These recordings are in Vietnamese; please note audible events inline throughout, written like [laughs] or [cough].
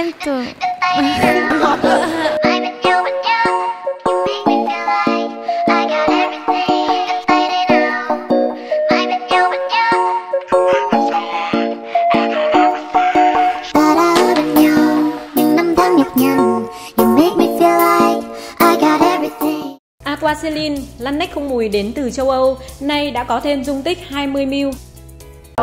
em tưởng [laughs] Aquacelin, lăn nách không mùi đến từ châu Âu, nay đã có thêm dung tích 20ml.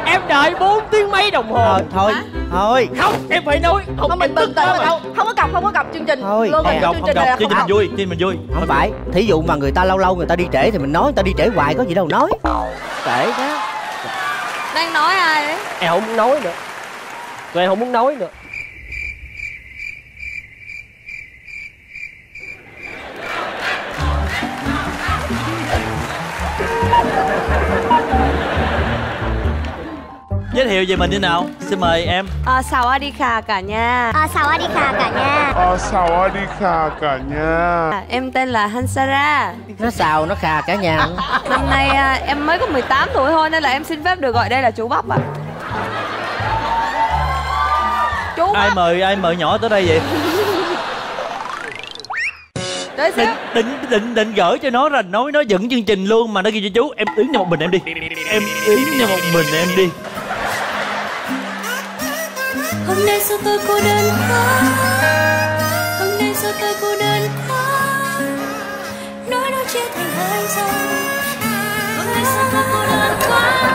Em đợi 4 tiếng mấy đồng hồ. Thôi thôi Thôi. Không em phải nói. Không, không mình bình tức tĩnh mình mà. không không có cọc không có cọc chương trình. Thôi, luôn không chương cọc, trình này là chương trình không mình cọc. vui chương trình mình vui. Không phải. Thí dụ mà người ta lâu lâu người ta đi trễ thì mình nói người ta đi trễ hoài có gì đâu nói. Trễ đó đang nói ai đấy? Em không muốn nói nữa. Tụi em không muốn nói nữa giới thiệu về mình như nào? Xin mời em. À, Sawadika cả nhà à, Sawadika cả nhà À, Sawadika cả nhà à, em tên là Hansara. Nó xào nó khà cả nhà. Năm nay à, em mới có 18 tuổi thôi nên là em xin phép được gọi đây là chú bắp ạ. Chú ai bắp. mời ai mời nhỏ tới đây vậy? Xíu. Định định định định gửi cho nó là nói nó dẫn chương trình luôn mà nó kêu cho chú. Em yến cho một mình em đi. Em yến cho một mình em đi Hôm nay sao tôi cô đơn quá? Hôm nay sao tôi cô đơn quá? Nỗi đau chia thành hai dòng Hôm nay sao tôi cô đơn quá?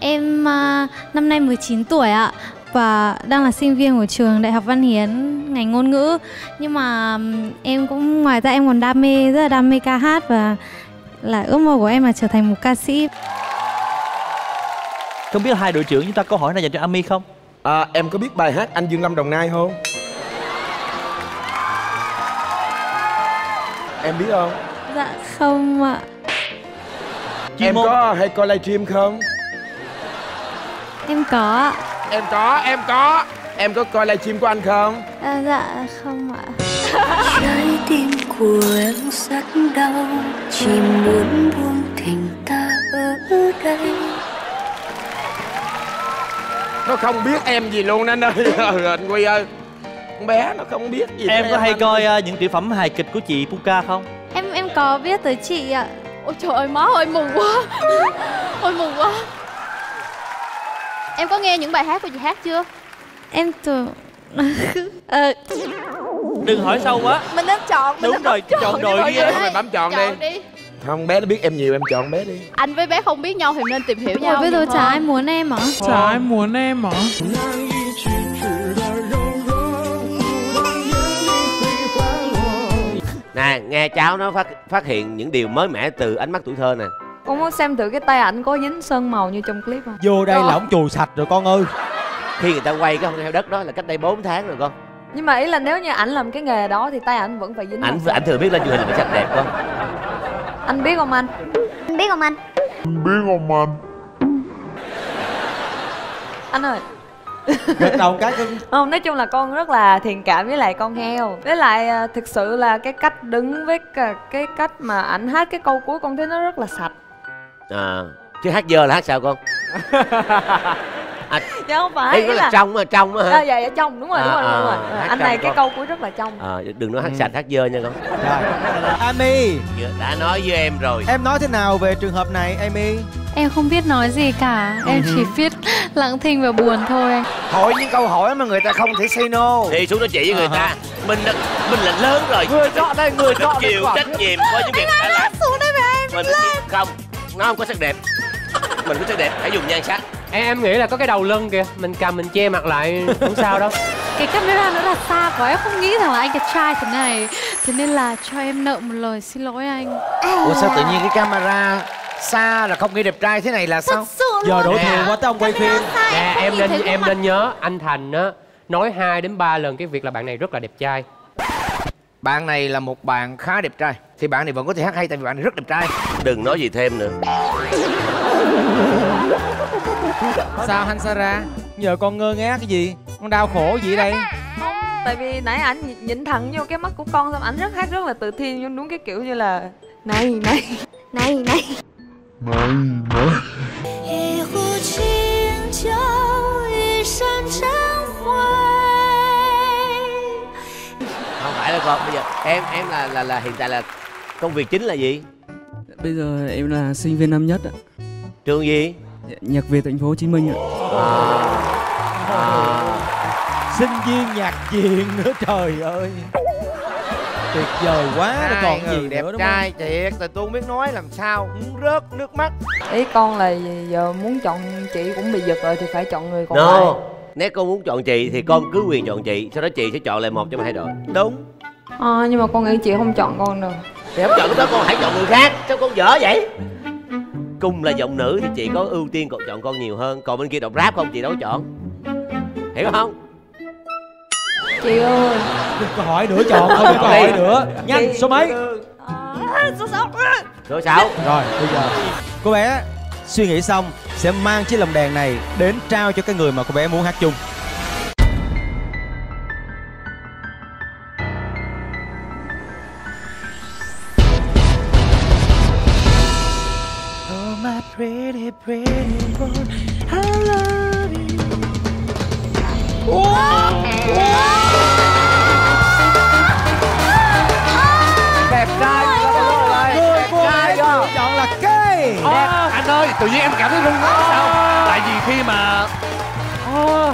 Em à, năm nay 19 tuổi ạ. Và đang là sinh viên của trường Đại học Văn Hiến ngành ngôn ngữ. Nhưng mà em cũng ngoài ra em còn đam mê rất là đam mê ca hát và là ước mơ của em là trở thành một ca sĩ. Không biết hai đội trưởng chúng ta câu hỏi này dành cho Ami không À, em có biết bài hát Anh Dương Lâm Đồng Nai không? Em biết không? dạ không ạ em môn. có hay coi livestream không? em có Em có, em có Em có coi livestream của anh không? à, dạ không ạ trái tim của em rất đau chỉ muốn buông tình ta ở đây Nó không biết em gì luôn anh ơi Ừ, Anh Quy ơi. Con bé nó không biết gì em có hay anh. coi ờ, những tiểu phẩm hài kịch của chị Puka không? Em em có biết tới chị ạ. Ôi trời ơi má ơi mừng quá. [laughs] Ôi mừng quá. Em có nghe những bài hát của chị hát chưa? Em tưởng [laughs] ờ, đừng hỏi sâu quá. Mình nên chọn mình Đúng nên rồi, chọn đi đội mọi đi em. bấm chọn đi. Không bé nó biết em nhiều em chọn bé đi. Anh với bé không biết nhau thì nên tìm hiểu Ôi, nhau bây giờ chả ai muốn em hả? Chả ai muốn em hả? Nè nghe cháu nó phát phát hiện những điều mới mẻ từ ánh mắt tuổi thơ nè. Con muốn xem thử cái tay ảnh có dính sơn màu như trong clip không? Vô đây là ổng chùi sạch rồi con ơi. Khi người ta quay cái không heo đất đó là cách đây 4 tháng rồi con. Nhưng mà ý là nếu như ảnh làm cái nghề đó thì tay ảnh vẫn phải dính ảnh ảnh thường biết lên truyền hình là phải sạch đẹp con anh biết không anh? Anh biết không anh? Biết không anh? Anh ơi. Gật đầu cái cưng không nói chung là con rất là thiện cảm với lại con heo. Với lại à, thực sự là cái cách đứng với cả cái cách mà ảnh hát cái câu cuối con thấy nó rất là sạch. À, chứ hát dơ là hát sao con [laughs] à, chứ không phải ý nó là trong mà trong á à, hả? Dạ dạ trong đúng rồi đúng À, rồi đúng rồi. à, anh này cái câu cuối rất là trong. À, đừng nói hát sạch hát dơ nha con. Rồi Amy. Đã nói với em rồi. Em nói thế nào về trường hợp này Amy? Em không biết nói gì cả. Em chỉ biết lặng thinh và buồn thôi. Anh Hỏi những câu hỏi mà người ta không thể say no. Thì xuống đó chỉ với người ta. Mình là mình là lớn rồi. Người chọn đây, người chọn đây, chịu trách nhiệm với những việc đã làm. xuống đây với em mình không nó không có sắc đẹp. Mình có sắc đẹp hãy dùng nhan sắc em, em nghĩ là có cái đầu lưng kìa Mình cầm mình che mặt lại Không sao đâu. [laughs] Cái camera nó là xa quá em không nghĩ rằng là anh đẹp trai thế này. Thế nên là cho em nợ một lời xin lỗi anh. Ủa sao tự nhiên cái camera xa là không nghĩ đẹp trai thế này là sao? Giờ đổ thừa qua tới ông quay phim. Nè em nên em nên nhớ Anh Thành á Nói 2 đến 3 lần cái việc là bạn này rất là đẹp trai. Bạn này là một bạn khá đẹp trai. Thì bạn này vẫn có thể hát hay tại vì bạn này rất đẹp trai. Đừng nói gì thêm nữa [laughs] sao anh sara giờ con ngơ ngác cái gì? Con đau khổ gì đây? Không tại vì nãy ảnh nhìn thẳng vô cái mắt của con xong ảnh rất hát rất là tự tin nhưng đúng cái kiểu như là này này này này. Này này. Không phải là con bây giờ em em là là là hiện tại là công việc chính là gì? Bây giờ em là sinh viên năm nhất ạ. Trường gì? Nhạc Việt thành phố Hồ Chí Minh ạ. sinh viên nhạc viện nữa trời ơi. Tuyệt vời quá nó còn gì đẹp nữa đúng trai thiệt thì tôi không biết nói làm sao cũng rớt nước mắt. Ý con là giờ muốn chọn chị cũng bị giật rồi thì phải chọn người còn lại. No nếu con muốn chọn chị thì con cứ quyền chọn chị sau đó chị sẽ chọn lại một trong hai đội. Đúng. Ờ, nhưng mà con nghĩ chị không chọn con đâu thì không chọn lúc đó con hãy chọn người khác sao con dở vậy cung là giọng nữ thì chị có ưu tiên còn chọn con nhiều hơn. Còn bên kia đọc rap không? Chị đâu chọn. Hiểu không? Chị ơi. Đừng có hỏi nữa chọn không đừng có hỏi nữa. Nhanh số mấy? Số sáu. Số sáu. Rồi bây giờ. Cô bé suy nghĩ xong sẽ mang chiếc lồng đèn này đến trao cho cái người mà cô bé muốn hát chung boy I love you Đẹp trai quá rồi người Đẹp cô trai quá lựa chọn là cây anh ơi tự nhiên em cảm thấy run quá sao tại vì khi mà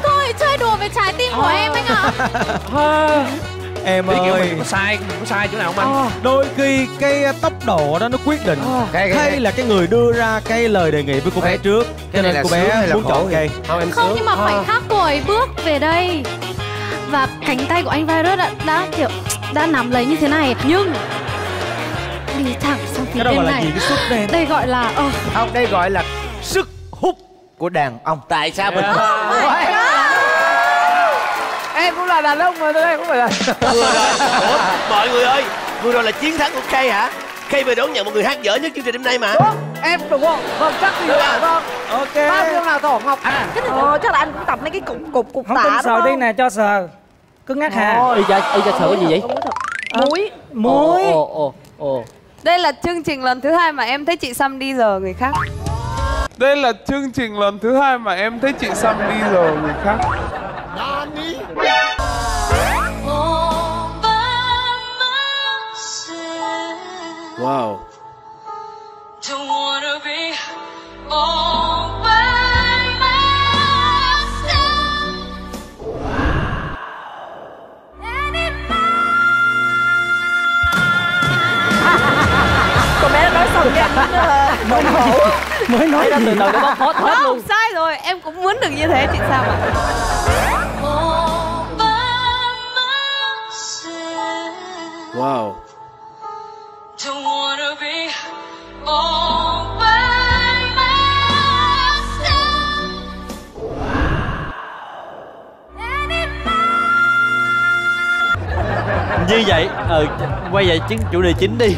Cô ấy chơi đùa với trái tim của em anh ạ [laughs] em ơi. mình có sai mình có sai chỗ nào không anh? Đôi khi cái tốc độ đó nó quyết định. Cái- cái- cái- là cái người đưa ra cái lời đề nghị với cô bé trước cho cái này nên là cô hay bé là muốn chọn cây. không em Không nhưng mà khoảnh khắc cô ấy bước về đây Và cánh tay của anh virus đã, đã kiểu đã nắm lấy như thế này. Nhưng Đi thẳng sang phía bên gọi là này. gì cái sức đen Đây gọi là ờ, Không đây gọi là sức hút của đàn ông. Tại sao mình Em cũng là đàn ông mà tôi đây cũng phải là vừa rồi Ủa, mọi người ơi vừa rồi là chiến thắng của cây hả? Cây vừa đón nhận một người hát dở nhất chương trình đêm nay mà. Đúng, em đúng không? Vâng, chắc gì là à? vâng. Ok. Bao nhiêu nào tổ học à, ờ, chắc là anh cũng tập mấy cái cục cục cục không đúng sờ không? đi nè cho sờ cứ ngắt hà y cha y cha sợ cái gì vậy? Muối. muối. Ồ ồ ồ đây là chương trình lần thứ hai mà em thấy chị Sam đi giờ người khác. Đây là chương trình lần thứ hai mà em thấy chị Sam đi giờ người khác wow. Don't wanna be all by myself. Con bé nói xong cái [laughs] mới nói. mới nói từ gì? từ nó bóc hết hết không luôn. sai rồi. Em cũng muốn được như thế chị sao ạ? Wow như vậy ờ quay về chính chủ đề chính đi. [laughs]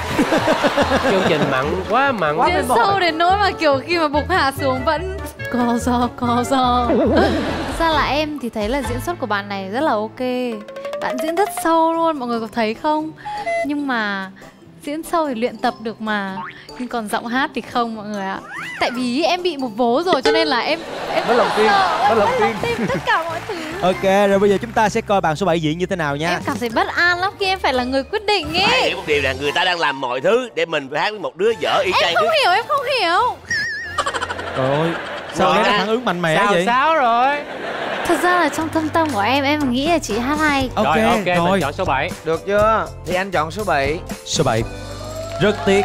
Chương trình mặn quá mặn. Diễn sâu đến nỗi mà kiểu khi mà bục hạ xuống vẫn co do co do [laughs] ra là em thì thấy là diễn xuất của bạn này rất là ok. Bạn diễn rất sâu luôn, mọi người có thấy không? Nhưng mà diễn sâu thì luyện tập được mà Nhưng còn giọng hát thì không mọi người ạ. Tại vì em bị một vố rồi cho nên là em em mất lòng mất lòng tin. tin tất cả mọi thứ ok rồi bây giờ chúng ta sẽ coi bạn số 7 diễn như thế nào nha. Em cảm thấy bất an lắm khi em phải là người quyết định phải ấy hiểu một điều là người ta đang làm mọi thứ để mình phải hát với một đứa dở y Em chang không đứa hiểu, em không hiểu. Trời ơi sao ha. phản ứng mạnh mẽ sao vậy? sao rồi? Thật ra là trong thâm tâm của em, em nghĩ là chị hát hay. Ok rồi ok rồi. mình chọn số 7 Được chưa? Thì anh chọn số 7 số 7 rất tiếc